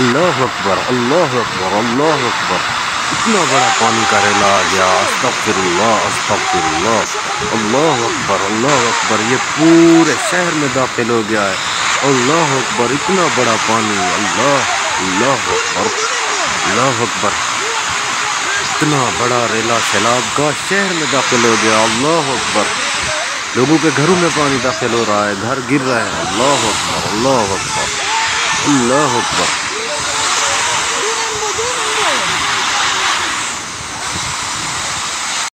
अल्लाह अकबर अल्लाह अकबर अल्लाह अकबर। इतना बड़ा पानी का रेला आ गया, अस्तगफिरुल्लाह अस्तगफिरुल्लाह। अल्लाह अकबर अल्लाह अकबर, ये पूरे शहर में दाखिल हो गया है। अल्लाह अकबर, इतना बड़ा पानी, अल्लाह अल्लाह अकबर अल्लाह अकबर। इतना बड़ा रेला, सैलाब का शहर में दाखिल हो गया, अल्लाह अकबर। लोगों के घरों में पानी दाखिल हो रहा है, घर गिर रहा है, अल्लाह अकबर अल्लाह अकबर अल्लाह अकबर।